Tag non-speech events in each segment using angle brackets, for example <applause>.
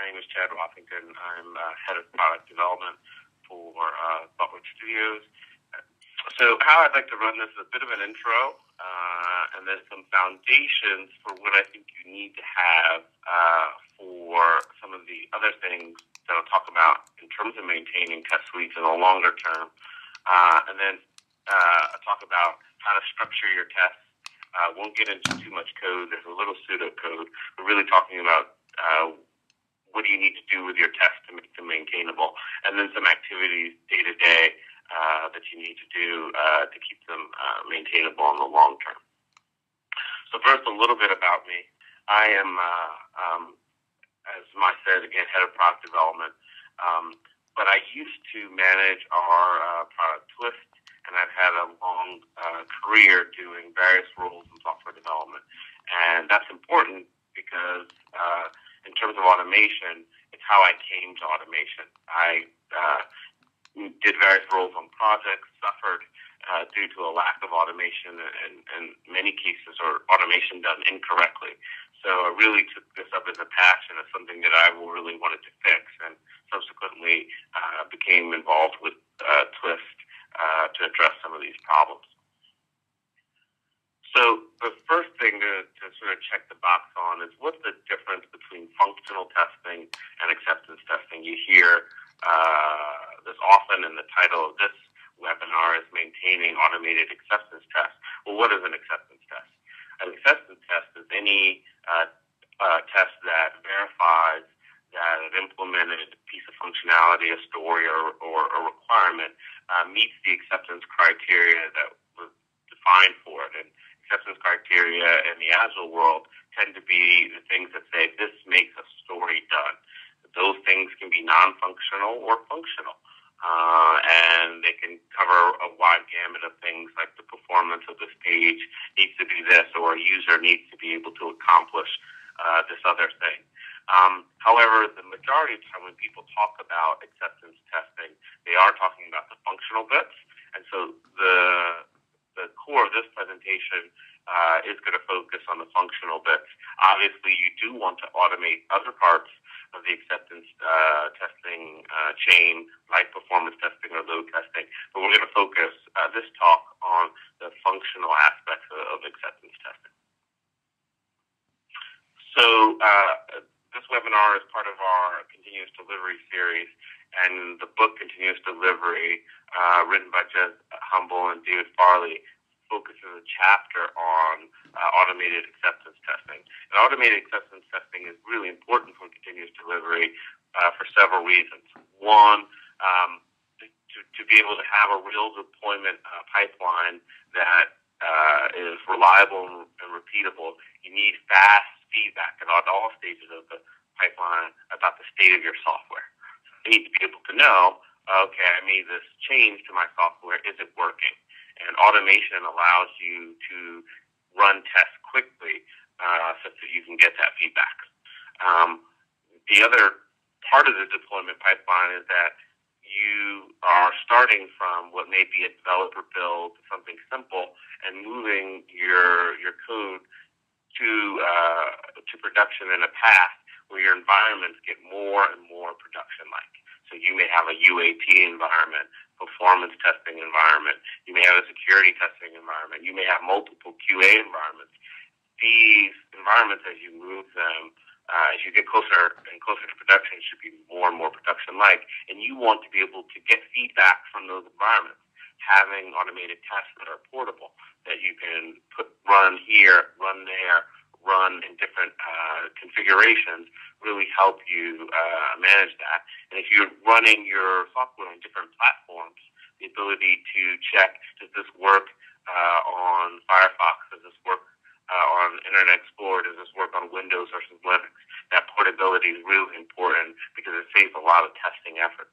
my name is Chad Wathington. I'm uh, head of product development for uh, Thoughtworks Studios. So, how I'd like to run this is a bit of an intro, uh, and then some foundations for what I think you need to have uh, for some of the other things that I'll talk about in terms of maintaining test suites in the longer term, uh, and then uh, I'll talk about how to structure your tests. Uh, won't get into too much code. There's a little pseudocode. We're really talking about what do you need to do with your test to make them maintainable, and then some activities day to day that you need to do uh, to keep them uh, maintainable in the long term. So first, a little bit about me. I am, uh, um, as Mai said, again, head of product development. Um, but I used to manage our uh, product Twist, and I've had a long uh, career doing various roles in software development. And that's important because uh, in terms of automation, it's how I came to automation. I uh, did various roles on projects, suffered uh, due to a lack of automation and, in many cases, or automation done incorrectly. So I really took this up as a passion as something that I really wanted to fix, and subsequently uh, became involved with uh, Twist uh, to address some of these problems. So the first thing to, to sort of check the box on is what's the difference between functional testing and acceptance testing? You hear uh, this often, and the title of this webinar is Maintaining Automated Acceptance Tests. Well, what is an acceptance test? An acceptance test is any uh, uh, test that verifies that an implemented piece of functionality, a story, or, or a requirement uh, meets the acceptance criteria that was defined for it. And acceptance criteria in the Agile world tend to be the things that say this makes a story done those things can be non-functional or functional. Uh, and they can cover a wide gamut of things like the performance of this page needs to be this, or a user needs to be able to accomplish uh, this other thing. Um, however, the majority of the time when people talk about acceptance testing, they are talking about the functional bits. And so the the core of this presentation uh, is going to focus on the functional bits. Obviously, you do want to automate other parts of the acceptance uh, testing uh, chain, like performance testing or load testing. But we're going to focus uh, this talk on the functional aspects of, of acceptance testing. So uh, this webinar is part of our continuous delivery series, and the book Continuous Delivery, uh, written by Jez Humble and David Farley, focuses a chapter on uh, automated acceptance testing. And automated acceptance testing is really important for continuous delivery uh, for several reasons. One, um, to, to be able to have a real deployment uh, pipeline that uh, is reliable and, and repeatable, you need fast feedback at all stages of the pipeline about the state of your software. So you need to be able to know, okay, I made this change to my software. Is it working? And automation allows you to run tests quickly uh, so that you can get that feedback. Um, the other part of the deployment pipeline is that you are starting from what may be a developer build something simple and moving your your code to uh, to production in a path where your environments get more and more production like. So you may have a UAT environment performance testing environment. You may have a security testing environment. You may have multiple QA environments. These environments, as you move them, uh, as you get closer and closer to production, should be more and more production-like. And you want to be able to get feedback from those environments. Having automated tests that are portable, that you can put run here, run there, run in different uh, configurations really help you uh, manage that. And if you're running your software on different platforms, the ability to check does this work uh, on Firefox, does this work uh, on Internet Explorer, does this work on Windows versus Linux? That portability is really important because it saves a lot of testing effort.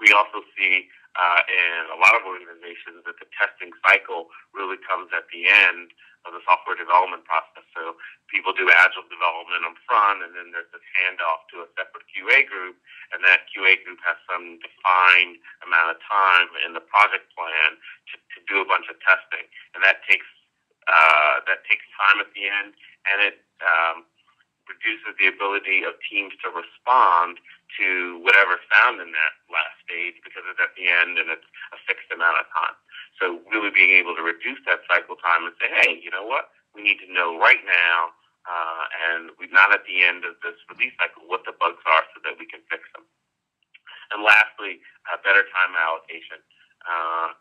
We also see uh, in a lot of organizations that the testing cycle really comes at the end of the software development process. So people do agile development up front, and then there's this handoff to a separate QA group, and that QA group has some defined amount of time in the project plan to, to do a bunch of testing, and that takes uh, that takes time at the end, and it um, reduces the ability of teams to respond to whatever's found in that last stage because it's at the end and it's a fixed amount of time. So really being able to reduce that cycle time and say, hey, you know what? We need to know right now, uh, and we're not at the end of this release cycle, what the bugs are so that we can fix them. And lastly, better time allocation. Uh,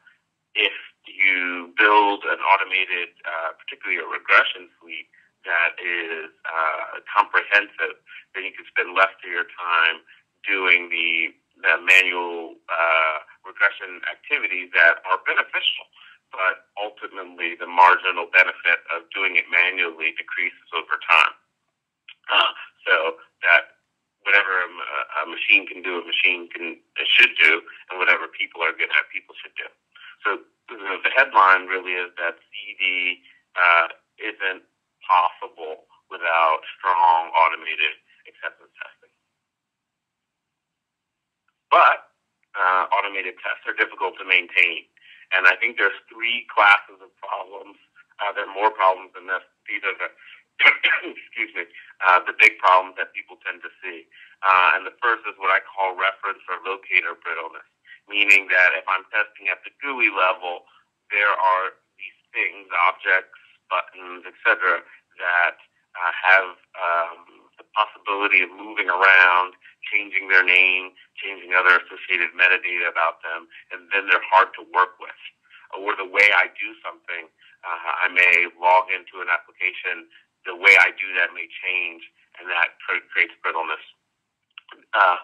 if you build an automated, uh, particularly a regression suite that is uh, comprehensive, then you can spend less of your time doing the, the manual uh, regression activities that are beneficial, but ultimately the marginal benefit of doing it manually decreases over time. Uh, so that whatever a, a machine can do, a machine can should do, and whatever people are good at, people should do. So the headline really is that CD uh, isn't possible without strong automated acceptance testing. But uh, automated tests are difficult to maintain. And I think there's three classes of problems. Uh, there are more problems than this. These are the <coughs> excuse me, uh, the big problems that people tend to see. Uh, and the first is what I call reference or locator brittleness, meaning that if I'm testing at the GUI level, there are these things, objects, buttons, etc., that uh, have um, possibility of moving around, changing their name, changing other associated metadata about them, and then they're hard to work with. Or the way I do something, uh, I may log into an application, the way I do that may change, and that creates brittleness. Uh,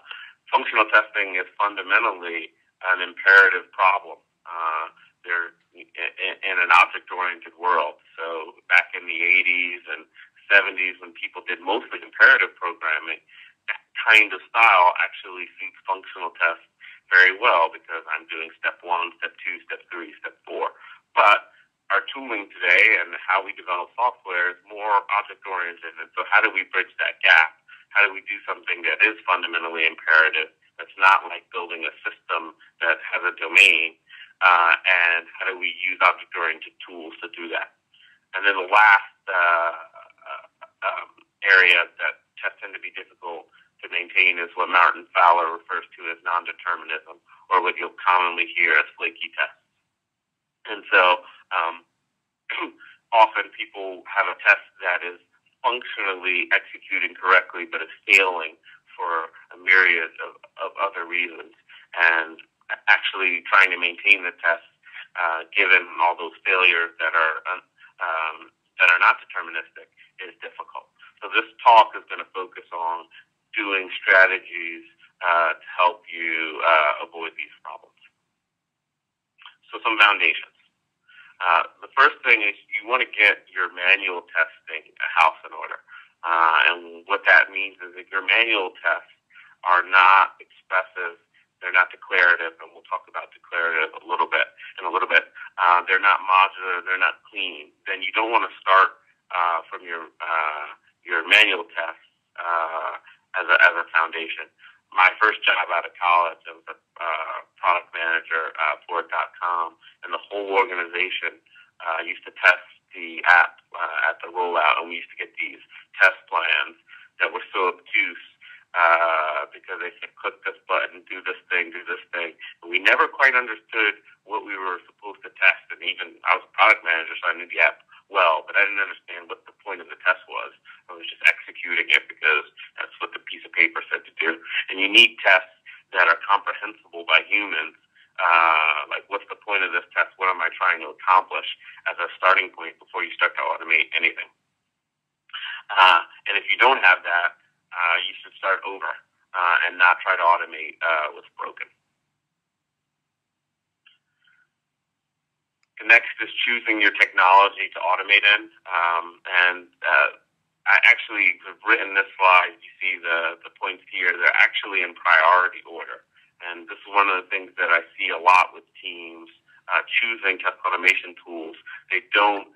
functional testing is fundamentally an imperative problem. Uh, they're in an object-oriented world. So back in the 80s and 70s, when people did mostly imperative programming, that kind of style actually suits functional tests very well because I'm doing step one, step two, step three, step four. But our tooling today and how we develop software is more object-oriented. And so how do we bridge that gap? How do we do something that is fundamentally imperative? That's not like building a system that has a domain uh, and how do we use object-oriented tools to do that? And then the last uh, um, area that tend to be difficult to maintain is what Martin Fowler refers to as non-determinism, or what you'll commonly hear as flaky tests. And so um, <clears throat> often people have a test that is functionally executing correctly, but is failing for a myriad of, of other reasons. And actually trying to maintain the test, uh, given all those failures that are um, that are not deterministic, is difficult. So this talk is going to focus on doing strategies uh, to help you uh, avoid these problems. So some foundations. Uh, the first thing is you want to get your manual testing house in order. Uh, and what that means is that your manual tests are not expressive they're not declarative, and we'll talk about declarative a little bit in a little bit. Uh, they're not modular. They're not clean. Then you don't want to start uh, from your uh, your manual test uh, as a as a foundation. My first job out of college, I was a uh, product manager uh, for .com, and the whole organization uh, used to test the app uh, at the rollout, and we used to get these test plans that were so obtuse uh, because they said, click this button, do this thing, do this thing. But we never quite understood what we were supposed to test. And even I was a product manager, so I knew the app well, but I didn't understand what the point of the test was. I was just executing it because that's what the piece of paper said to do. And you need tests that are comprehensible by humans. Uh, like, what's the point of this test? What am I trying to accomplish as a starting point before you start to automate anything? Uh, and if you don't have that, uh, you should start over uh, and not try to automate uh, what's broken. The next is choosing your technology to automate in. Um, and uh, I actually have written this slide. You see the, the points here. They're actually in priority order. And this is one of the things that I see a lot with teams uh, choosing test automation tools. They don't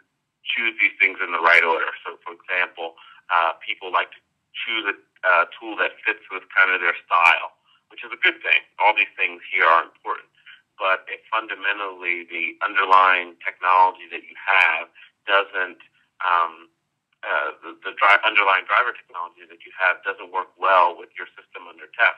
choose these things in the right order. So, for example, uh, people like to choose a tool that fits with kind of their style, which is a good thing. All these things here are important. But fundamentally the underlying technology that you have doesn't um, uh, the, the dri- underlying driver technology that you have doesn't work well with your system under test,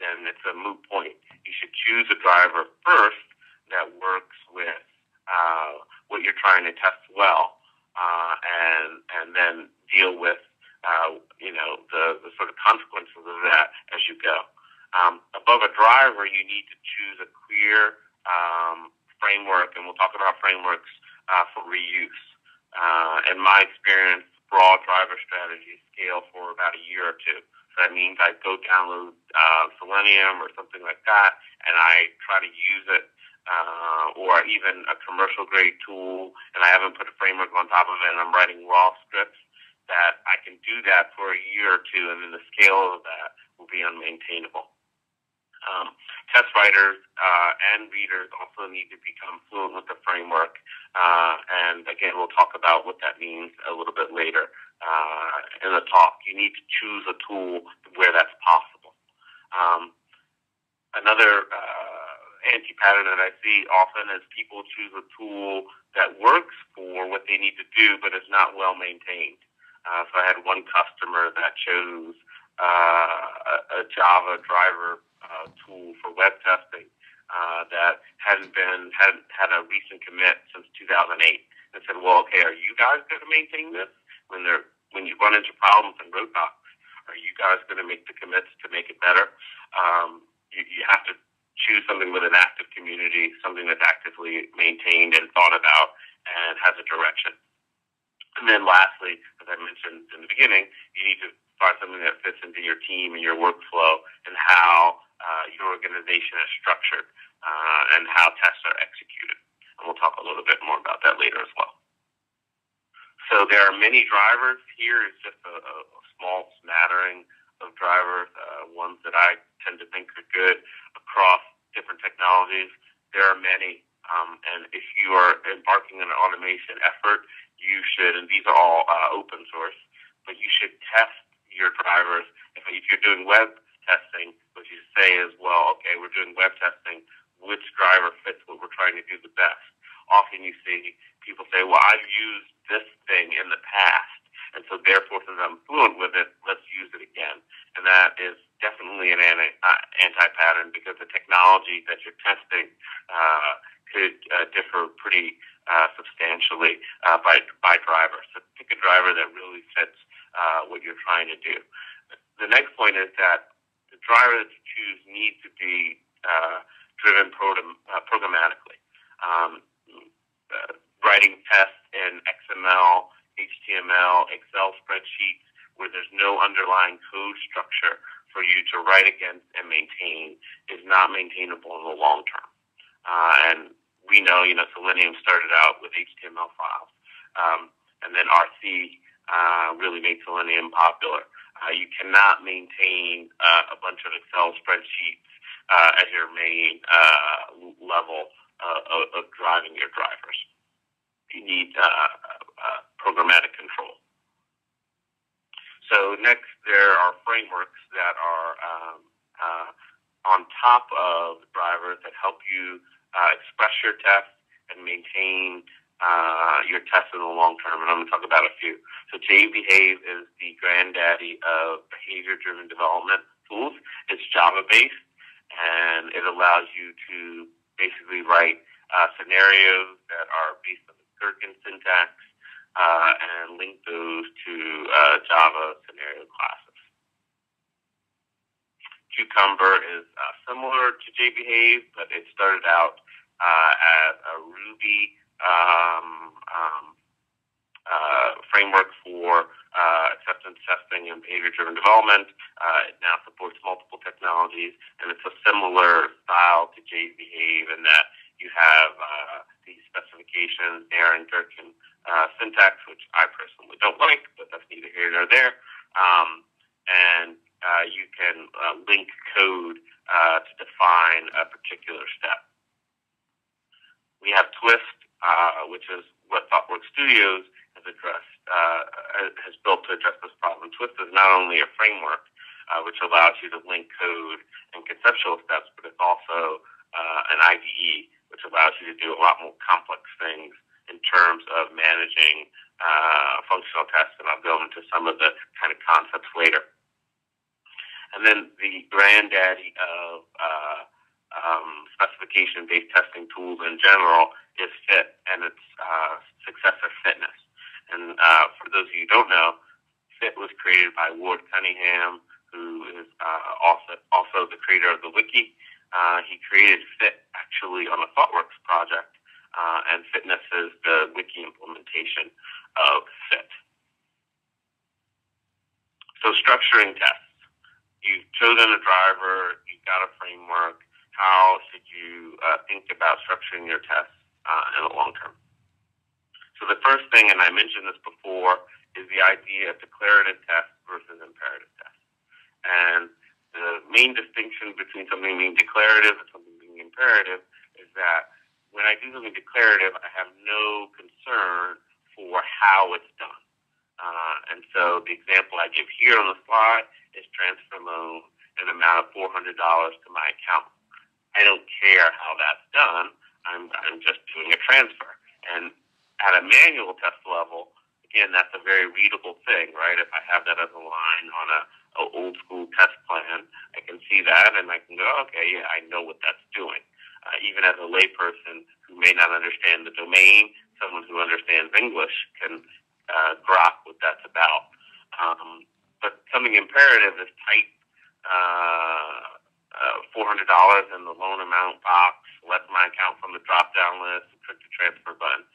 then it's a moot point. You should choose a driver first that works with uh, what you're trying to test well, uh, and and then deal with uh, you know the, the sort of consequences of that as you go. Um, above a driver, you need to choose a clear um, framework, and we'll talk about frameworks uh, for reuse. Uh, in my experience, broad driver strategies scale for about a year or two. So that means I go download uh, Selenium or something like that, and I try to use it, uh, or even a commercial grade tool, and I haven't put a framework on top of it, and I'm writing raw scripts. That I can do that for a year or two, and then the scale of that will be unmaintainable. Um, test writers uh, and readers also need to become fluent with the framework. Uh, and again, we'll talk about what that means a little bit later uh, in the talk. You need to choose a tool where that's possible. Um, another uh, anti-pattern that I see often is people choose a tool that works for what they need to do, but is not well maintained. Uh, so I had one customer that chose uh, a, a Java driver uh, tool for web testing uh, that hadn't been hadn't had a recent commit since 2008, and said, "Well, okay, are you guys going to maintain this when they're when you run into problems and roadblocks? Are you guys going to make the commits to make it better? Um, you, you have to choose something with an active community, something that's actively maintained and thought about and has a direction. And then lastly, as I mentioned in the beginning, you need to find something that fits into your team and your workflow and how uh, your organization is structured uh, and how tests are executed. And we'll talk a little bit more about that later as well. So there are many drivers. Here is just a, a small smattering of drivers, uh, ones that I tend to think are good across different technologies. There are many. Um, and if you are embarking on an automation effort, you should, and these are all uh, open source, but you should test your drivers. If, if you're doing web testing, what you say is, well, okay, we're doing web testing. Which driver fits what we're trying to do the best? Often you see people say, well, I've used this thing in the past, and so therefore, since I'm fluent with it, let's use it again. And that is definitely an anti, uh, anti-pattern because the technology that you're testing uh, could uh, differ pretty uh, substantially uh, by by driver. So pick a driver that really fits uh, what you're trying to do. The next point is that the driver that you choose needs to be uh, driven program, uh, programmatically. Um, uh, writing tests in XML, HTML, Excel spreadsheets where there's no underlying code structure for you to write against and maintain is not maintainable in the long term. Uh, and we know, you know, Selenium started out with HTML files, um, and then RC uh, really made Selenium popular. Uh, you cannot maintain uh, a bunch of Excel spreadsheets uh, as your main uh, level uh, of, of driving your drivers. You need uh, uh, programmatic control. So next, there are frameworks that are um, uh, on top of drivers that help you uh, express your tests and maintain uh, your tests in the long term. And I'm going to talk about a few. So JBehave is the granddaddy of behavior-driven development tools. It's Java-based, and it allows you to basically write uh, scenarios that are based on the Gherkin syntax uh, and link those to uh, Java scenario classes. Cucumber is uh, similar to JBehave, but it started out uh, as a Ruby um, um, uh, framework for uh, acceptance testing and behavior-driven development. Uh, it now supports multiple technologies, and it's a similar style to JBehave in that you have uh, the specifications there in Gherkin uh, syntax, which I personally don't like, but that's neither here nor there. Um, and uh, you can link code to define a particular step. We have Twist, uh, which is what ThoughtWorks Studios has addressed, uh, has built to address this problem. Twist is not only a framework uh, which allows you to link code and conceptual steps, but it's also uh, an IDE which allows you to do a lot more complex things in terms of managing uh, functional tests, and I'll go into some of the kind of concepts later. And then the granddaddy of uh, um, specification-based testing tools in general is FIT and its uh, successor FitNesse. And uh, for those of you who don't know, FIT was created by Ward Cunningham, who is uh, also also the creator of the wiki. Uh, he created FIT actually on a ThoughtWorks project, uh, and FitNesse is the wiki implementation of FIT. So structuring tests. You've chosen a driver, you've got a framework. How should you uh, think about structuring your tests uh, in the long term? So the first thing, and I mentioned this before, is the idea of declarative tests versus imperative tests. And the main distinction between something being declarative and something being imperative is that when I do something declarative, I have no concern for how it's done. Uh, and so the example I give here on the slide is transfer loan an amount of $400 to my account. I don't care how that's done. I'm, I'm just doing a transfer. And at a manual test level, again, that's a very readable thing, right? If I have that as a line on a, a old school test plan, I can see that and I can go, okay, yeah, I know what that's doing. Uh, even as a layperson who may not understand the domain, someone who understands English can uh, grok what that's about. Um, but something imperative is type uh, uh, $400 in the loan amount box, select my account from the drop down list, and click the transfer button.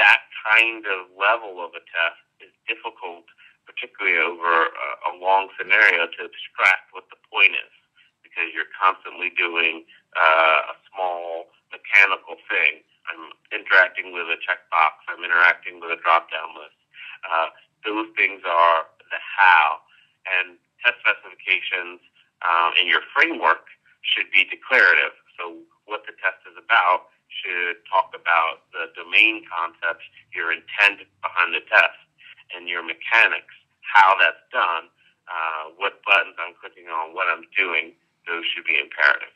That kind of level of a test is difficult, particularly over a, a long scenario, to abstract what the point is because you're constantly doing uh, a small mechanical thing I'm interacting with a checkbox. I'm interacting with a drop-down list. Uh, those things are the how. And test specifications um, in your framework should be declarative. So what the test is about should talk about the domain concepts, your intent behind the test, and your mechanics, how that's done, uh, what buttons I'm clicking on, what I'm doing. Those should be imperative.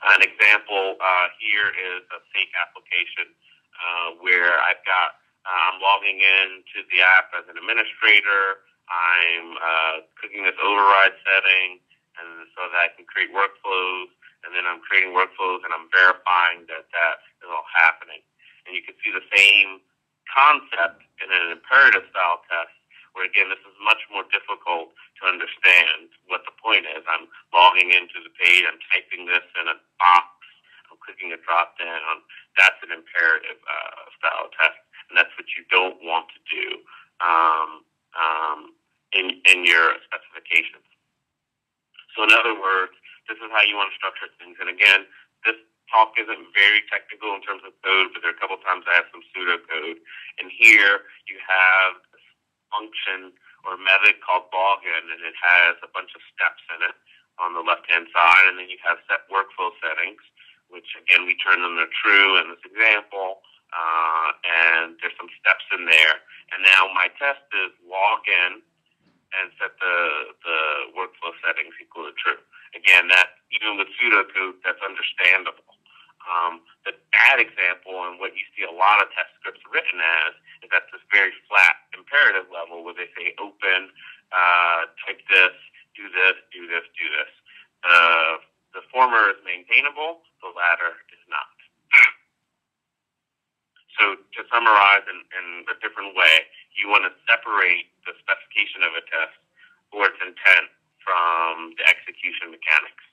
An example uh, here is a fake application uh, where I've got uh, I'm logging in to the app as an administrator. I'm uh, clicking this override setting, and so that I can create workflows. And then I'm creating workflows, and I'm verifying that that is all happening. And you can see the same concept in an imperative style test where again, this is much more difficult to understand what the point is. I'm logging into the page, I'm typing this in a box, I'm clicking a drop down. That's an imperative uh, style test, and that's what you don't want to do um, um, in, in your specifications. So, in other words, this is how you want to structure things. And again, this talk isn't very technical in terms of code, but there are a couple times I have some pseudocode. And here you have a function or method called login, and it has a bunch of steps in it on the left-hand side, and then you have set workflow settings, which again we turn them to true in this example, uh, and there's some steps in there. And now my test is log in and set the the workflow settings equal to true. Again, that even with pseudocode, that's understandable. Um, the bad example and what you see a lot of test scripts written as is at this very flat imperative level where they say open, uh, type this, do this, do this, do this. Uh, the former is maintainable, the latter is not. So to summarize in, in a different way, you want to separate the specification of a test or its intent from the execution mechanics.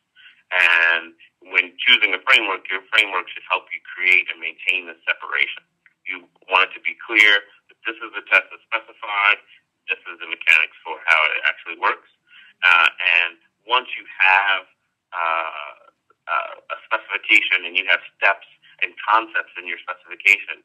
And when choosing a framework, your framework should help you create and maintain the separation. You want it to be clear that this is the test that's specified, this is the mechanics for how it actually works. Uh, and once you have uh, uh, a specification and you have steps and concepts in your specification,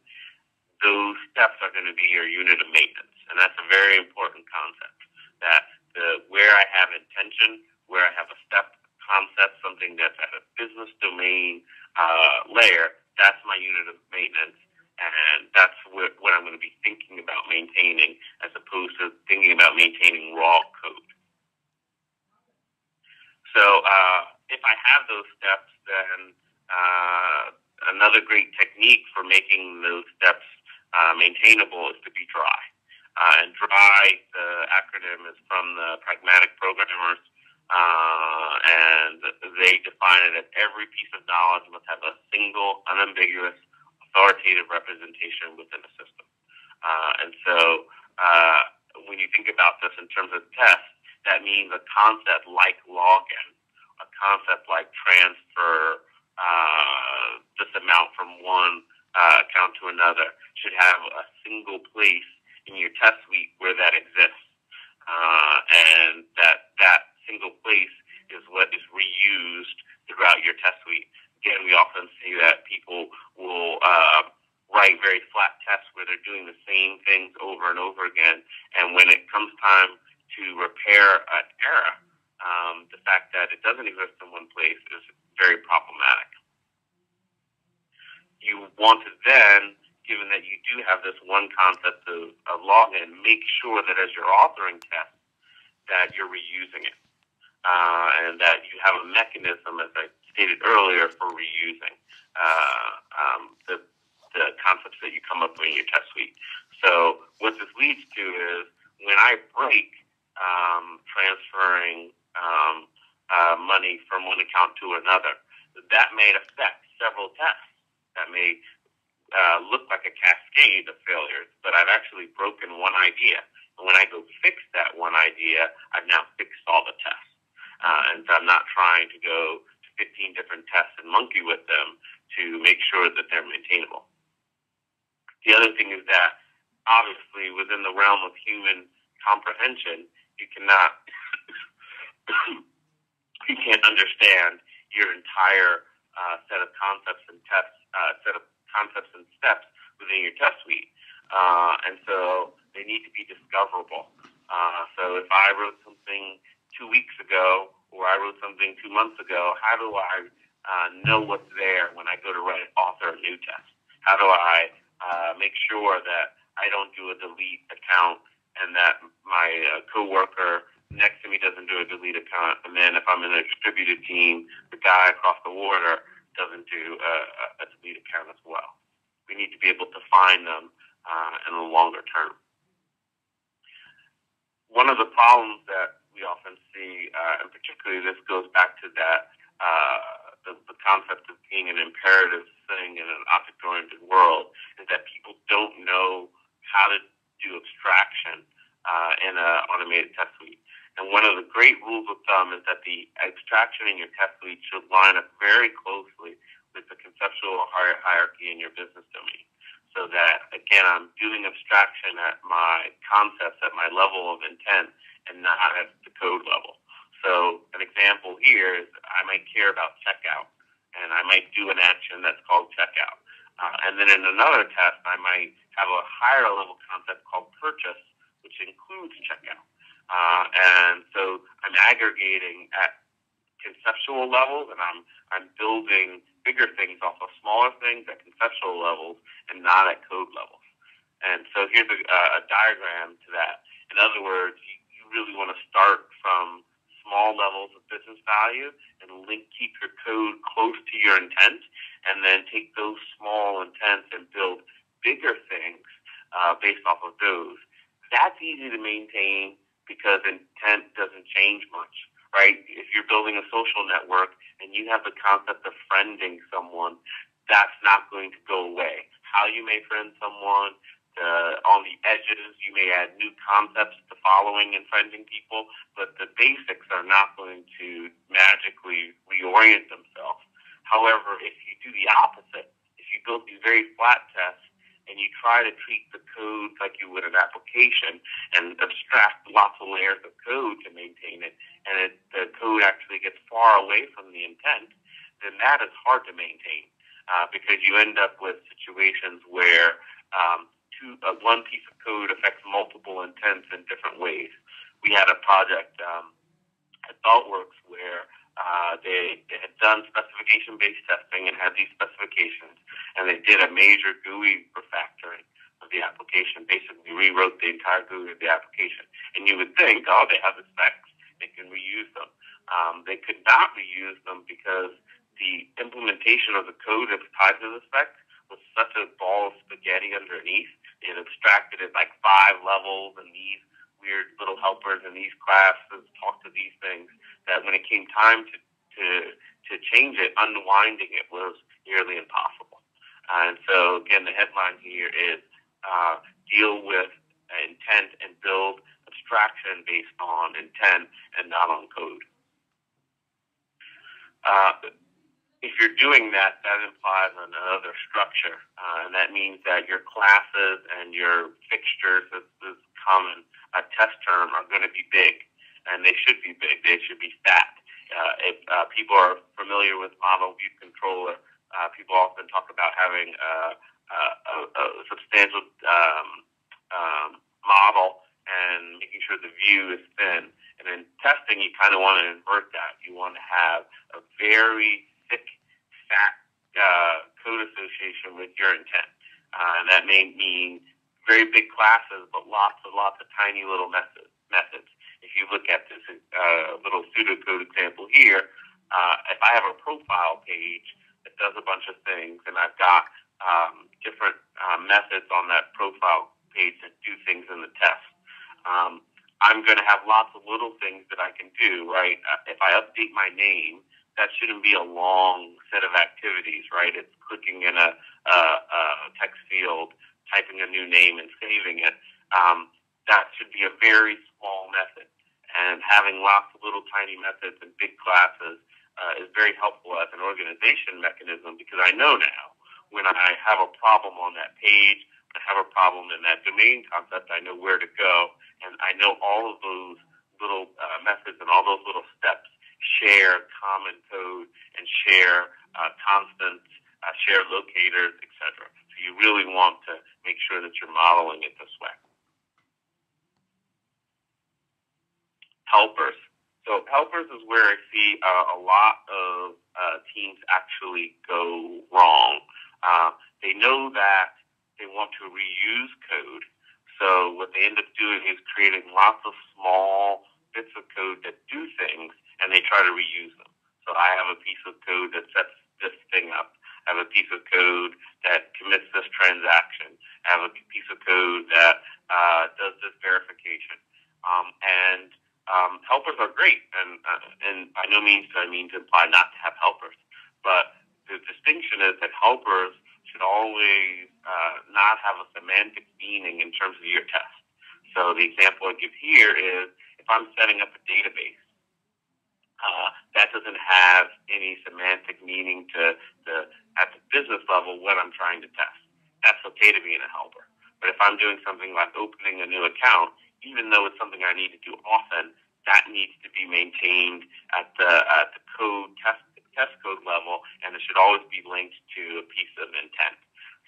those steps are going to be your unit of maintenance. And that's a very important concept that the, where I have intention, where I have a step concept, something that's at a business domain uh, layer, that's my unit of maintenance. And that's what, what I'm going to be thinking about maintaining as opposed to thinking about maintaining raw code. So uh, if I have those steps, then uh, another great technique for making those steps uh, maintainable is to be dry. Uh, and dry, the acronym is from the pragmatic programmers, uh, and they define it as every piece of knowledge must have a single, unambiguous, authoritative representation within a system. Uh, and so, uh, when you think about this in terms of tests, that means a concept like login, a concept like transfer uh, this amount from one uh, account to another should have a single place in your test suite where that exists. Uh, and that that single place is what is reused throughout your test suite. Again, we often see that people will uh, write very flat tests where they're doing the same things over and over again. And when it comes time to an error, um, the fact that it doesn't exist in one place is very problematic. You want to then given that you do have this one concept of, of login, make sure that as you're authoring tests, that you're reusing it. Uh, and that you have a mechanism, as I stated earlier, for reusing uh, um, the, the concepts that you come up with in your test suite. So what this leads to is when I break um, transferring um, uh, money from one account to another, that may affect several tests. That may uh, look like a cascade of failures, but I've actually broken one idea. And when I go fix that one idea, I've now fixed all the tests. Uh, and so I'm not trying to go to 15 different tests and monkey with them to make sure that they're maintainable. The other thing is that obviously within the realm of human comprehension, you cannot, <coughs> you can't understand your entire uh, set of concepts and tests, uh, set of concepts and steps within your test suite. Uh, and so they need to be discoverable. Uh, so if I wrote something two weeks ago or I wrote something two months ago, how do I uh, know what's there when I go to write author a new test? How do I uh, make sure that I don't do a delete account and that my uh, coworker next to me doesn't do a delete account, and then if I'm in a distributed team, the guy across the water doesn't do a, a delete account as well. We need to be able to find them uh, in the longer term. One of the problems that we often see, uh, and particularly this goes back to that uh, the, the concept of being an imperative thing in an object-oriented world, is that people don't know how to do abstraction uh, in an automated test suite. And one of the great rules of thumb is that the abstraction in your test suite should line up very closely with the conceptual hierarchy in your business domain. So that, again, I'm doing abstraction at my concepts, at my level of intent, and not at the code level. So an example here is I might care about checkout, and I might do an action that's called checkout. Uh, and then in another test, I might have a higher level concept called purchase, which includes checkout. Uh, and so I'm aggregating at conceptual levels, and I'm I'm building bigger things off of smaller things at conceptual levels, and not at code levels. And so here's a, a diagram to that. In other words, you, you really want to start from small levels of business value and link keep your code close to your intent, and then take those small intents and build bigger things uh, based off of those. That's easy to maintain because intent doesn't change much, right? If you're building a social network and you have the concept of friending someone, that's not going to go away. How you may friend someone, uh, on the edges, you may add new concepts to following and friending people, but the basics are not going to magically reorient themselves. However, if you do the opposite, if you build these very flat tests and you try to treat the code like you would an application and abstract lots of layers of code to maintain it, and it, the code actually gets far away from the intent, then that is hard to maintain uh, because you end up with situations where um, two, uh, one piece of code affects multiple intents in different ways. We had a project um, at ThoughtWorks where uh, they, they had done specification-based testing and had these specifications, and they did a major GUI refactoring of the application, basically rewrote the entire GUI of the application. And you would think, oh, they have the specs, they can reuse them. Um, they could not reuse them because the implementation of the code that's tied to the specs was such a ball of spaghetti underneath it abstracted it like five levels and these weird little helpers in these classes talk to these things. That when it came time to to to change it, unwinding it was nearly impossible. And so again, the headline here is uh, deal with intent and build abstraction based on intent and not on code. Uh, if you're doing that, that implies another structure, uh, and that means that your classes and your fixtures, this, this common uh, test term, are going to be big, and they should be big. They should be stacked. Uh, if uh, people are familiar with model view controller, uh, people often talk about having a, a, a substantial um, um, model and making sure the view is thin. And in testing, you kind of want to invert that. You want to have a very thick, fat uh, code association with your intent. Uh, and that may mean very big classes, but lots and lots of tiny little methods. methods. If you look at this uh, little pseudocode example here, uh, if I have a profile page that does a bunch of things, and I've got um, different uh, methods on that profile page that do things in the test, um, I'm going to have lots of little things that I can do, right? Uh, if I update my name, that shouldn't be a long set of activities, right? It's clicking in a, a, a text field, typing a new name, and saving it. Um, that should be a very small method. And having lots of little tiny methods and big classes uh, is very helpful as an organization mechanism because I know now when I have a problem on that page, I have a problem in that domain concept, I know where to go, and I know all of those little uh, methods and all those little steps share common code and share uh, constants, uh, share locators, etc. So you really want to make sure that you're modeling it this way. Helpers. So helpers is where I see uh, a lot of uh, teams actually go wrong. Uh, they know that they want to reuse code. So what they end up doing is creating lots of small bits of code that do things and they try to reuse them. So I have a piece of code that sets this thing up. I have a piece of code that commits this transaction. I have a piece of code that uh, does this verification. Um, and um, helpers are great, and uh, and by no means do I mean to imply not to have helpers, but the distinction is that helpers should always uh, not have a semantic meaning in terms of your test. So the example I give here is if I'm setting up a database uh, that doesn't have any semantic meaning to the at the business level what I'm trying to test. That's okay to be in a helper. But if I'm doing something like opening a new account, even though it's something I need to do often, that needs to be maintained at the at the code test test code level, and it should always be linked to a piece of intent.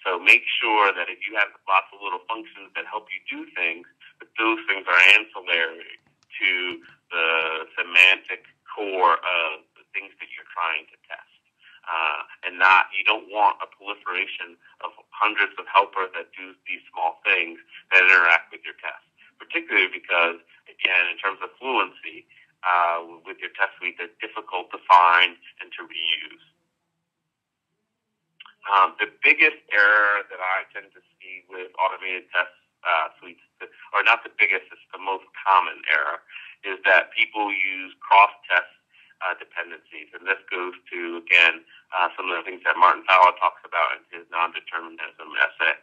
So make sure that if you have lots of little functions that help you do things, that those things are ancillary to the semantic core of the things that you're trying to test. Uh, and not, you don't want a proliferation of hundreds of helpers that do these small things that interact with your test. Particularly because, again, in terms of fluency, uh, with your test suite, they're difficult to find and to reuse. Um, the biggest error that I tend to see with automated test uh, suites, or not the biggest, it's the most common error, is that people use cross-test uh, dependencies. And this goes to, again, uh, some of the things that Martin Fowler talks about in his non-determinism essay.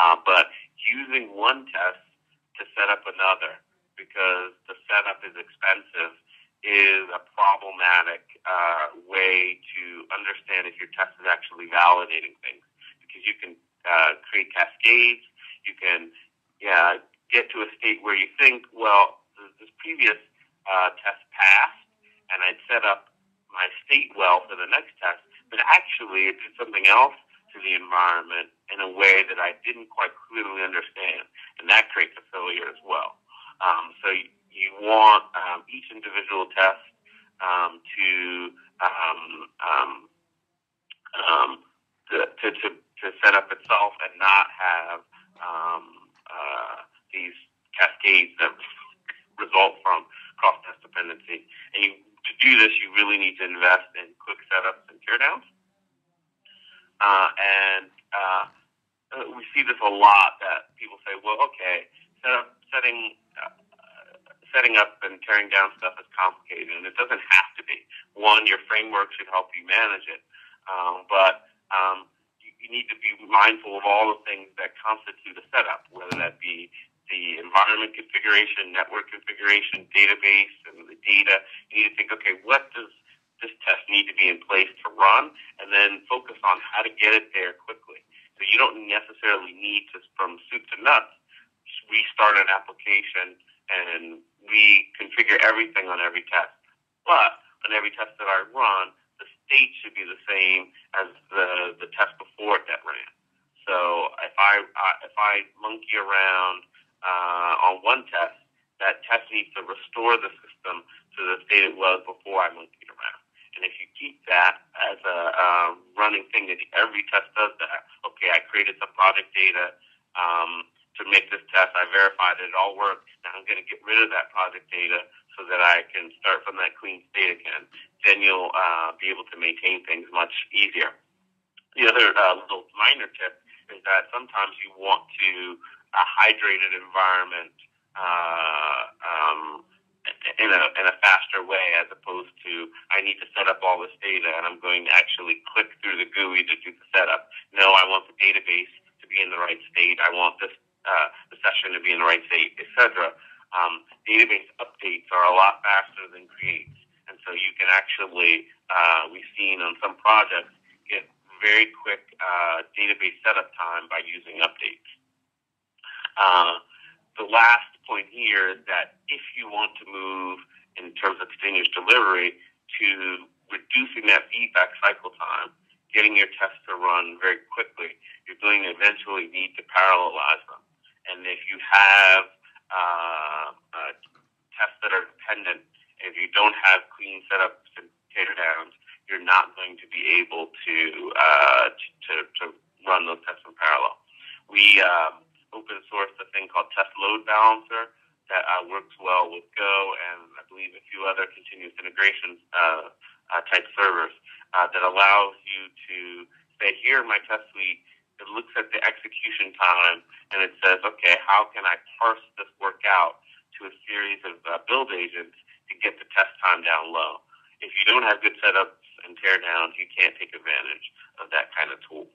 Uh, but using one test to set up another because the setup is expensive is a problematic uh, way to understand if your test is actually validating things because you can uh, create cascades. You can yeah, get to a state where you think, well, this previous uh, test passed, and I'd set up my state well for the next test, but actually it did something else to the environment in a way that I didn't quite clearly understand, and that creates a failure as well. Um, so you, you want um, each individual test um, to, um, um, um, to, to, to, to set up itself and not have um, uh, these cascades that result from cross-test dependency. And you, to do this, you really need to invest in quick setups and teardowns. Uh, and uh, uh, we see this a lot that people say, well, okay, set up, setting uh, setting up and tearing down stuff is complicated, and it doesn't have to be. One, your framework should help you manage it, um, but um, you, you need to be mindful of all the things that constitute a setup, whether that be the environment configuration, network configuration, database, and the data. You need to think, okay, what does this test need to be in place to run, and then focus on how to get it there quickly. So you don't necessarily need to, from soup to nuts, restart an application and reconfigure everything on every test. But on every test that I run, the state should be the same as the the test before it that ran. So if I uh, if I monkey around uh, on one test, that test needs to restore the system to the state it was before I monkeyed around. And if you keep that as a uh, running thing that every test does that, okay, I created some project data um, to make this test. I verified it, it all worked. Now I'm going to get rid of that project data so that I can start from that clean state again. Then you'll uh, be able to maintain things much easier. The other uh, little minor tip is that sometimes you want to a hydrated environment uh, um, in a in a faster way as opposed to I need to set up all this data and I'm going to actually click through the GUI to do the setup. No, I want the database to be in the right state. I want this uh, the session to be in the right state, etc. Um, database updates are a lot faster than creates, and so you can actually uh, we've seen on some projects get very quick uh, database setup time by using updates. Uh, the last point here is that if you want to move in terms of continuous delivery to reducing that feedback cycle time, getting your tests to run very quickly, you're going to eventually need to parallelize them. And if you have uh, uh, tests that are dependent, if you don't have clean setups and teardowns, you're not going to be able to uh, to, to run those tests in parallel. We um, open source a thing called Test Load Balancer that uh, works well with Go and I believe a few other continuous integration uh, uh, type servers uh, that allows you to say, here in my test suite, it looks at the execution time and it says, okay, how can I parse this work out to a series of uh, build agents to get the test time down low? If you don't have good setups and teardowns, you can't take advantage of that kind of tool.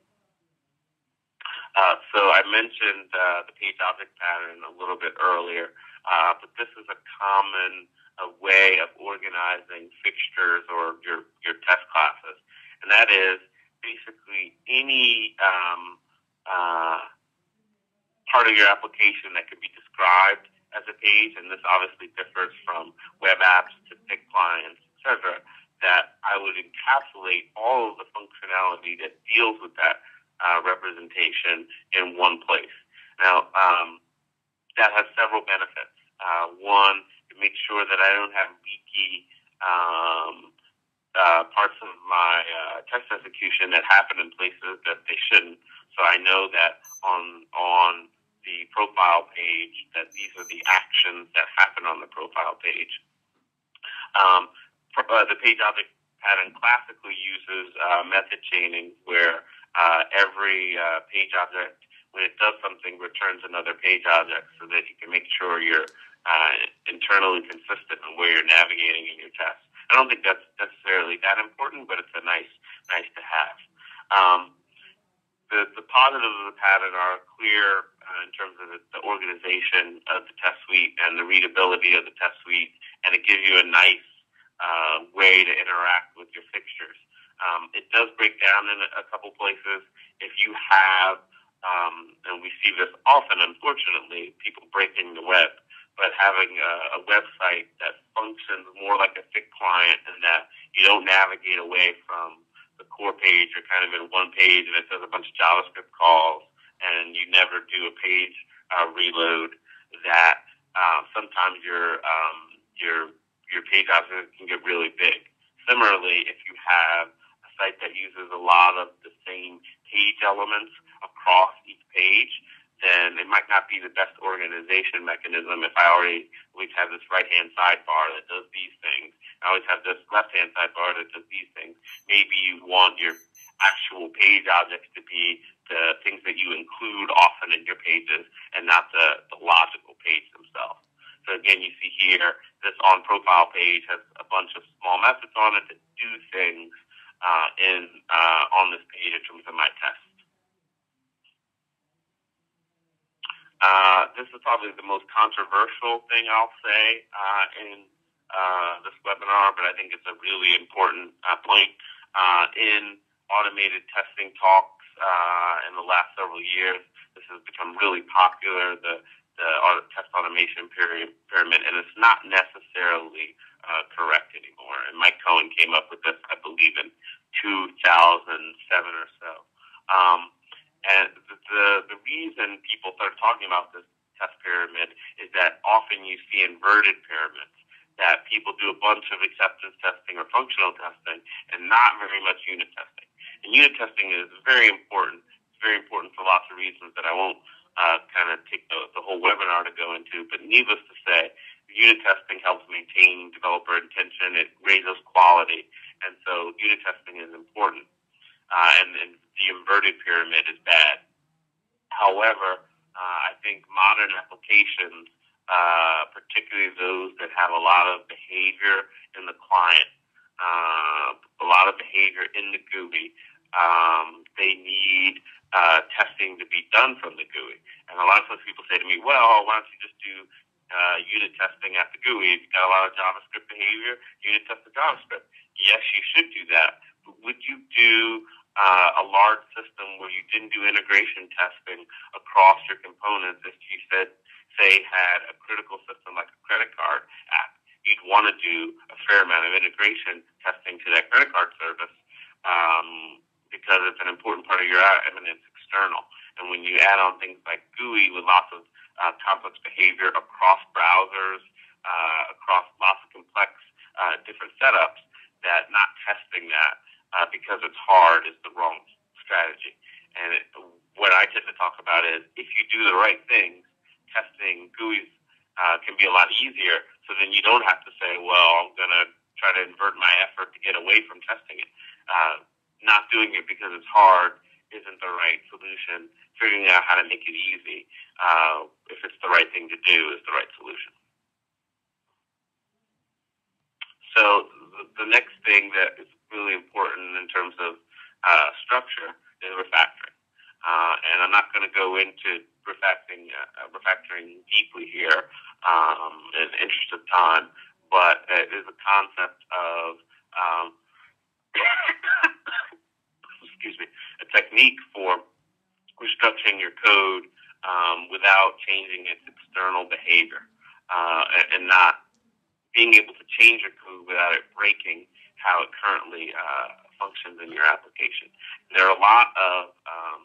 Uh, so I mentioned object pattern a little bit earlier, uh, but this is a common uh, way of organizing fixtures or your, your test classes. And that is basically any um, uh, part of your application that could be described as a page, and this obviously differs from web apps to thick clients, etc., that I would encapsulate all of the functionality that deals with that uh, representation in one place. Now, um, that has several benefits. Uh, one, it makes sure that I don't have leaky um, uh, parts of my uh, text execution that happen in places that they shouldn't. So I know that on on the profile page that these are the actions that happen on the profile page. Um, uh, the page object pattern classically uses uh, method chaining where uh, every uh, page object, when it does something, returns another page object so that you can make sure you're uh, internally consistent in where you're navigating in your test. I don't think that's necessarily that important, but it's a nice, nice to have. Um, the, the positives of the pattern are clear uh, in terms of the, the organization of the test suite and the readability of the test suite, and it gives you a nice uh, way to interact with your fixtures. Um, it does break down in a, couple places. If you have, um, and we see this often, unfortunately, people breaking the web, but having a, a website that functions more like a thick client and that you don't navigate away from the core page. You're kind of in one page and it does a bunch of JavaScript calls and you never do a page uh, reload that uh, sometimes your um, your your page object can get really big. Similarly, if you have a site that uses a lot of the same page elements across each page, then it might not be the best organization mechanism if I already always have this right hand sidebar that does these things. I always have this left hand sidebar that does these things. Maybe you want your actual page objects to be the things that you include often in your pages and not the, the logical page themselves. So again, you see here, this on profile page has a bunch of small methods on it that do things uh, in uh, on this page in terms of my test. Uh, this is probably the most controversial thing I'll say uh, in uh, this webinar, but I think it's a really important uh, point. In automated testing talks in the last several years, this has become really popular. The the test automation pyramid, and it's not necessarily uh, correct anymore. And Mike Cohn came up with this, I believe, in 2007 or so. Um, and the the reason people start talking about this test pyramid is that often you see inverted pyramids that people do a bunch of acceptance testing or functional testing and not very much unit testing. And unit testing is very important. It's very important for lots of reasons that I won't uh, kind of take the, the whole webinar to go into. But needless to say, unit testing helps maintain developer intention. It raises quality. And so unit testing is important. Uh, and, and the inverted pyramid is bad. However, uh, I think modern applications uh, particularly those that have a lot of behavior in the client, uh, a lot of behavior in the GUI. Um, they need uh, testing to be done from the GUI. And a lot of times people say to me, well, why don't you just do uh, unit testing at the GUI? If you've got a lot of JavaScript behavior, unit test the JavaScript. Yes, you should do that. But would you do uh, a large system where you didn't do integration testing across your components, as you said say, had a critical system like a credit card app, you'd want to do a fair amount of integration testing to that credit card service um, because it's an important part of your app and it's external. And when you add on things like GUI with lots of uh, complex behavior across browsers, uh, across lots of complex uh, different setups, that not testing that uh, because it's hard is the wrong strategy. And it, what I tend to talk about is if you do the right things, testing GUIs uh, can be a lot easier. So then you don't have to say, well, I'm going to try to invert my effort to get away from testing it. Uh, not doing it because it's hard isn't the right solution. Figuring out how to make it easy, uh, if it's the right thing to do, is the right solution. So the next thing that is really important in terms of uh, structure is refactoring. Uh, and I'm not going to go into refactoring, uh, refactoring deeply here um, in the interest of time, but it is a concept of, um, <laughs> excuse me, a technique for restructuring your code um, without changing its external behavior uh, and, not being able to change your code without it breaking how it currently uh, functions in your application. There are a lot of um,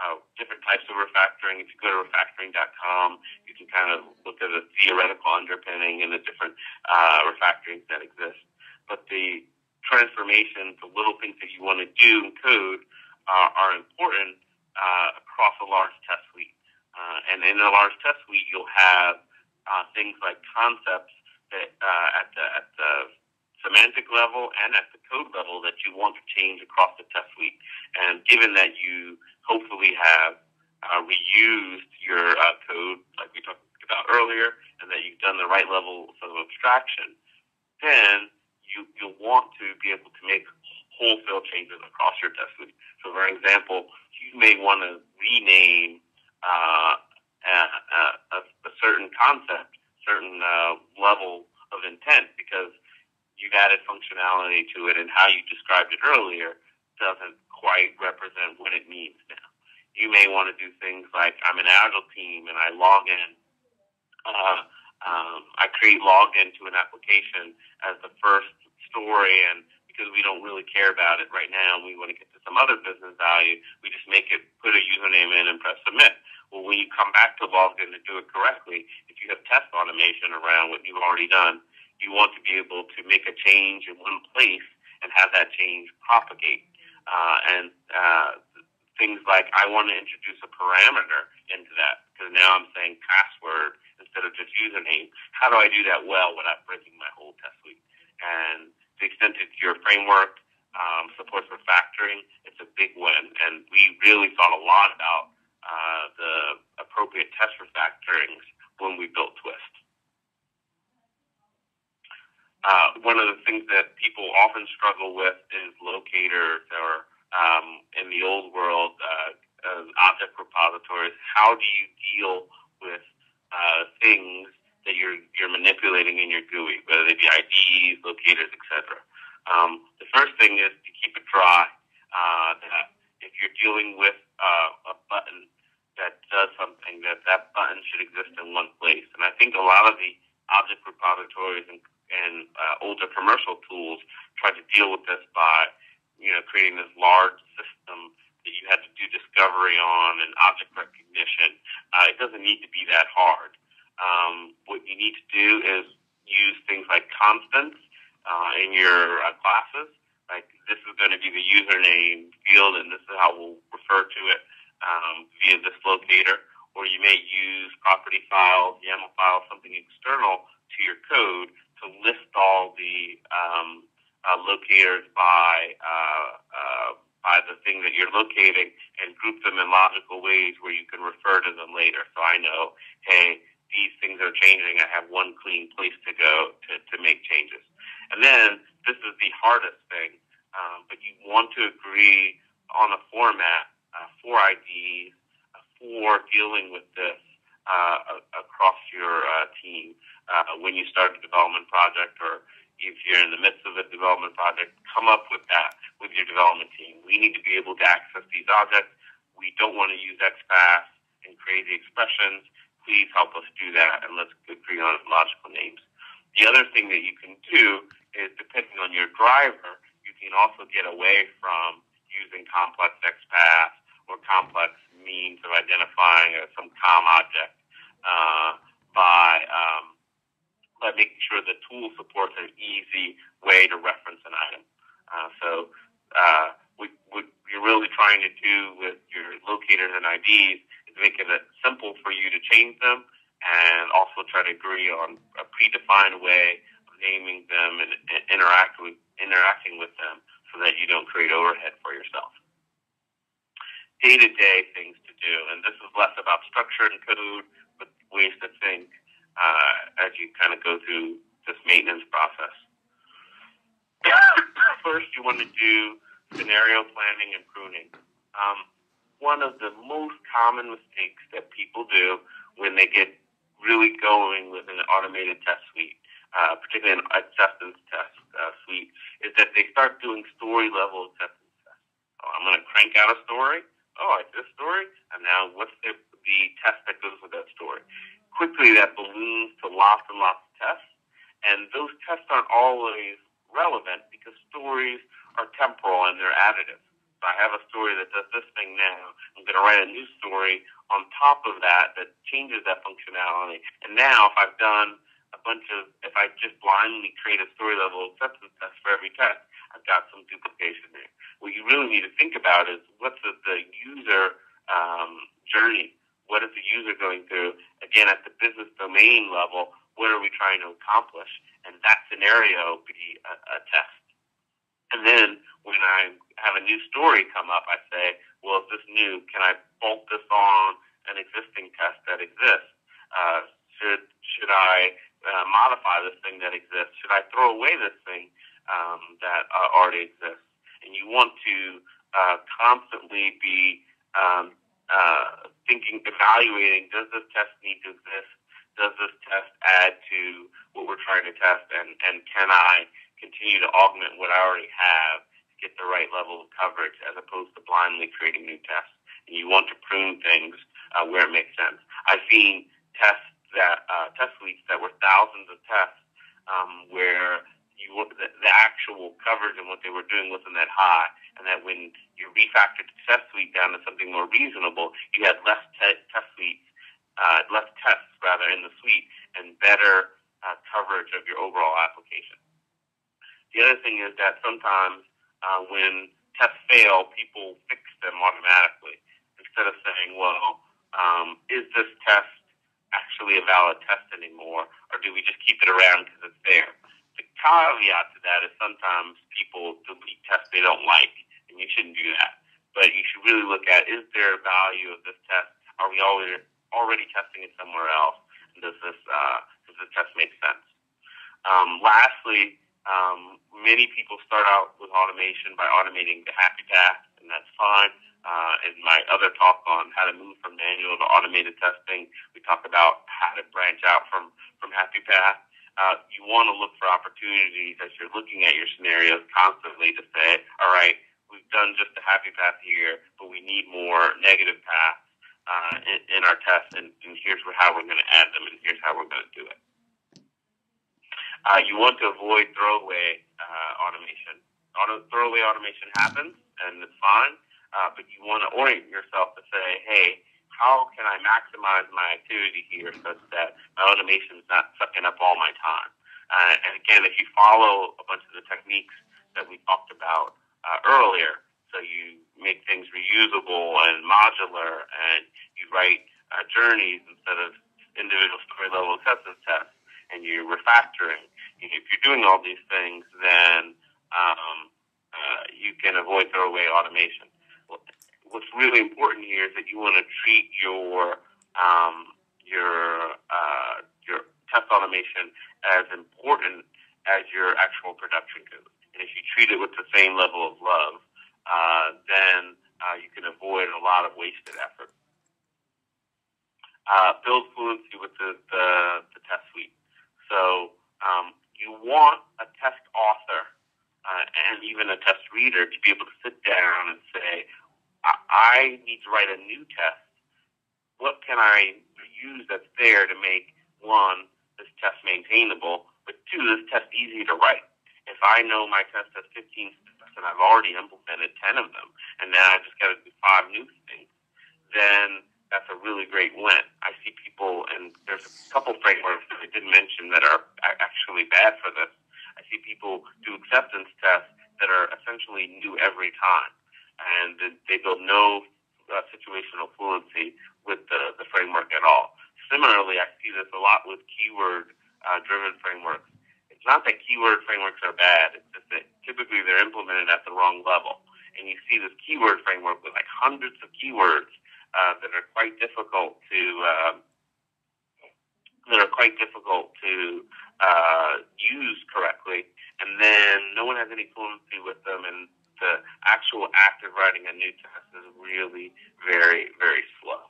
uh, different types of refactoring. If you go to refactoring.com, you can kind of look at the theoretical underpinning and the different uh, refactorings that exist. But the transformations, the little things that you want to do in code uh, are important uh, across a large test suite. Uh, and in a large test suite, you'll have uh, things like concepts that uh, at the at the semantic level and at the code level that you want to change across the test suite. And given that you hopefully have uh, reused your uh, code, like we talked about earlier, and that you've done the right level of abstraction, then you, you'll want to be able to make wholesale changes across your suite. So, for example, you may want to rename uh, a, a, a certain concept, certain uh, level of intent, because you've added functionality to it, and how you described it earlier doesn't quite represent what it means now. You may want to do things like I'm an Agile team and I log in. Uh, um, I create login to an application as the first story, and because we don't really care about it right now, we want to get to some other business value. We just make it put a username in and press submit. Well, when you come back to login to do it correctly, if you have test automation around what you've already done, you want to be able to make a change in one place and have that change propagate. Uh, and uh, things like I want to introduce a parameter into that because now I'm saying password instead of just username. How do I do that well without breaking my whole test suite? And to the extent it's your framework, um, supports refactoring, it's a big win. And we really thought a lot about uh, the appropriate test for refactorings when we built Twist. Uh, one of the things that people often struggle with is locators or um, in the old world, uh, uh, object repositories. How do you deal with uh, things that you're you're manipulating in your GUI, whether they be IDs, locators, etc. Um, the first thing is to keep it dry. Uh, that if you're dealing with uh, a button that does something, that that button should exist in one place. And I think a lot of the object repositories and, and uh, older commercial tools try to deal with this by, you know, creating this large system that you had to do discovery on and object recognition. Uh, it doesn't need to be that hard. Um, what you need to do is use things like constants uh, in your uh, classes. Like this is going to be the username field, and this is how we'll refer to it um, via this locator. Or you may use property files, YAML files, something external to your code to list all the um, uh, locators by uh, uh, by the thing that you're locating and group them in logical ways where you can refer to them later. So I know, hey, these things are changing. I have one clean place to go to, to make changes. And then this is the hardest thing, um, but you want to agree on a format uh, for IDs uh, for dealing with this uh, across your uh, team uh, when you start a development project or if you're in the midst of a development project, come up with that with your development team. We need to be able to access these objects. We don't want to use XPath and crazy expressions please help us do that and let's agree on logical names. The other thing that you can do is depending on your driver, you can also get away from using complex XPath or complex means of identifying some COM object uh, by um, by making sure the tool supports an easy way to reference an item. Uh, so uh, we, what you're really trying to do with your locators and IDs is making it simple for you to change them and also try to agree on a predefined way of naming them and, and interact with, interacting with them so that you don't create overhead for yourself. Day to day things to do, and this is less about structure and code, but ways to think uh, as you kind of go through this maintenance process. First, you want to do scenario planning and pruning. Um, one of the most common mistakes that people do when they get really going with an automated test suite, uh, particularly an acceptance test uh, suite, is that they start doing story level acceptance tests. Oh, I'm going to crank out a story. Oh, I did a story, and now what's the, the test that goes with that story? Quickly, that balloons to lots and lots of tests, and those tests aren't always relevant because stories are temporal and they're additive. I have story that does this thing now. I'm going to write a new story on top of that that changes that functionality. And now, if I've done a bunch of, if I just blindly create a story level acceptance test for every test, I've got some duplication there. What you really need to think about is what's the, the user um, journey? What is the user going through? Again, at the business domain level, what are we trying to accomplish? And that scenario be a, a test. And then when I have a new story come up, I say, well, if this new, can I bolt this on an existing test that exists? Uh, should should I uh, modify this thing that exists? Should I throw away this thing um, that uh, already exists? And you want to uh, constantly be um, uh, thinking, evaluating: Does this test need to exist? Does this test add to what we're trying to test? And and can I continue to augment what I already have to get the right level of coverage as opposed to blindly creating new tests. And you want to prune things uh, where it makes sense. I've seen tests that uh, test suites that were thousands of tests um, where you the, the actual coverage and what they were doing wasn't that high, and that when you refactored the test suite down to something more reasonable, you had less te- test suites, uh, less tests rather in the suite, and better uh, coverage of your overall application. The other thing is that sometimes uh, when tests fail, people fix them automatically instead of saying, well, um, is this test actually a valid test anymore, or do we just keep it around because it's there? The caveat to that is sometimes people delete tests they don't like, and you shouldn't do that. But you should really look at is there a value of this test? Are we already already testing it somewhere else? And does this uh, does this test make sense? Um, lastly, um, many people start out with automation by automating the happy path, and that's fine. Uh, in my other talk on how to move from manual to automated testing, we talk about how to branch out from, from happy path. Uh, you want to look for opportunities as you're looking at your scenarios constantly to say, all right, we've done just a happy path here, but we need more negative paths uh, in, in our test, and, and here's how we're going to add them, and here's how we're going to do it. Uh, you want to avoid throwaway uh, automation. Auto, throwaway automation happens, and it's fine uh, but you want to orient yourself to say, hey, how can I maximize my activity here such that my automation is not sucking up all my time? Uh, and again, if you follow a bunch of the techniques that we talked about uh, earlier, so you make things reusable and modular, and you write uh, journeys instead of individual story level acceptance tests, and you're refactoring. If you're doing all these things, then um, uh, you can avoid throwaway automation what's really important here is that you want to treat your um, your uh, your test automation as important as your actual production code. And if you treat it with the same level of love, uh, then uh, you can avoid a lot of wasted effort. Uh, build fluency with the, the, the test suite. So um, you want a test author uh, and even a test reader to be able to sit down and say, I need to write a new test. What can I use that's there to make one this test maintainable, but two this test easy to write? If I know my test has 15 steps and I've already implemented 10 of them, and now I just got to do five new things, then that's a really great win. I see people, and there's a couple frameworks that I didn't mention that are actually bad for this. I see people do acceptance tests that are essentially new every time and they build no uh, situational fluency with the, the framework at all. Similarly, I see this a lot with keyword uh, driven frameworks. It's not that keyword frameworks are bad, it's just that typically they're implemented at the wrong level. And you see this keyword framework with like hundreds of keywords uh, that are quite difficult to uh, that are quite difficult to uh, use correctly, and then no one has any fluency with them, and the actual act of writing a new test is really very, very slow.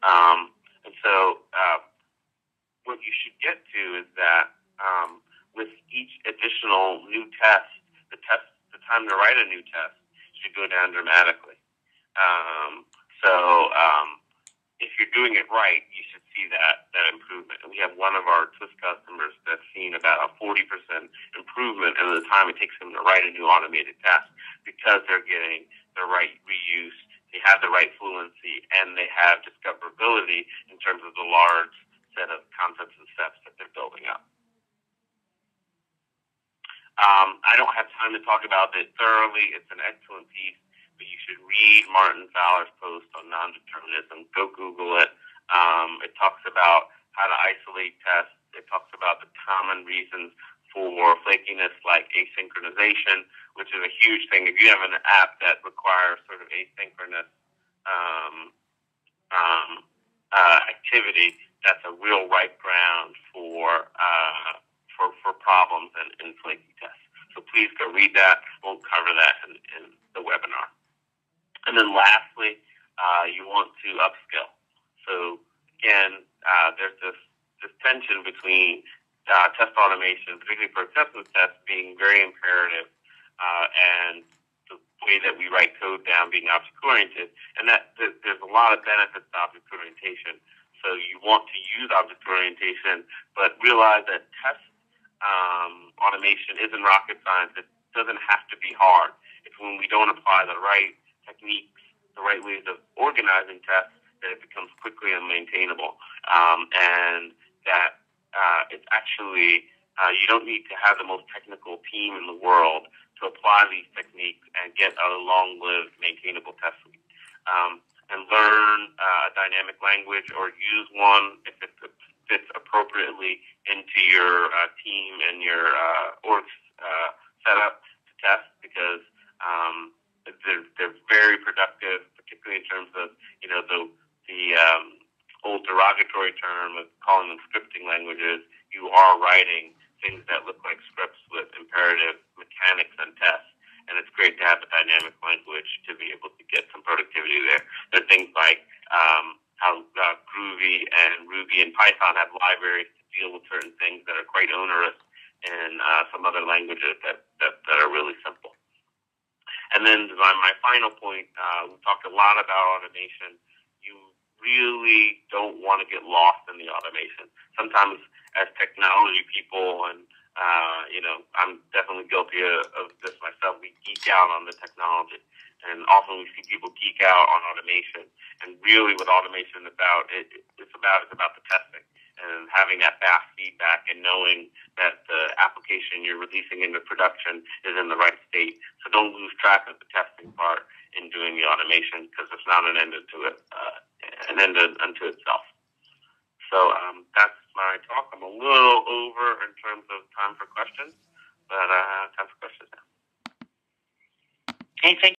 Um, and so, uh, what you should get to is that um, with each additional new test, the test, the time to write a new test should go down dramatically. Um, so, um, if you're doing it right, you should see that that improvement. And we have one of our Twist customers that's seen about a 40% improvement in the time it takes them to write a new automated test because they're getting the right reuse, they have the right fluency, and they have discoverability in terms of the large set of concepts and steps that they're building up. Um, I don't have time to talk about it thoroughly. It's an excellent piece but you should read Martin Fowler's post on non-determinism. Go Google it. Um, it talks about how to isolate tests. It talks about the common reasons for flakiness like asynchronization, which is a huge thing. If you have an app that requires sort of asynchronous um, um, uh, activity, that's a real ripe ground for uh, for, for problems and, and flaky tests. So please go read that. We'll cover that in, in the webinar. And then lastly, uh, you want to upskill. So again, uh, there's this, this tension between uh, test automation, particularly for acceptance tests, being very imperative, uh, and the way that we write code down being object oriented. And that, that there's a lot of benefits to object orientation. So you want to use object orientation, but realize that test um, automation isn't rocket science. It doesn't have to be hard. It's when we don't apply the right techniques, the right ways of organizing tests, that it becomes quickly unmaintainable. Um, and that uh, it's actually, uh, you don't need to have the most technical team in the world to apply these techniques and get a long lived, maintainable test suite. Um, and learn uh, dynamic language or use one if it's fits appropriately into your uh, team and your uh, org uh, setup to test because um, they're, they're very productive, particularly in terms of you know the the um, old derogatory term of calling them scripting languages. You are writing things that look like scripts with imperative mechanics and tests and it's great to have a dynamic language to be able to get some productivity there. There are things like um, how uh, Groovy and Ruby and Python have libraries to deal with certain things that are quite onerous in uh, some other languages that, that, that are really simple. And then my, my final point, uh, we talked a lot about automation. You really don't want to get lost in the automation. Sometimes as technology people and uh, you know, I'm definitely guilty of, of this myself. We geek out on the technology, and often we see people geek out on automation. And really, what automation is about, it, it's about it's about the testing and having that fast feedback and knowing that the application you're releasing into production is in the right state. So don't lose track of the testing part in doing the automation because it's not an end unto it, uh, an end unto itself. So um, that's my talk. I'm a little over in terms of time for questions, but uh, time for questions now. Anything?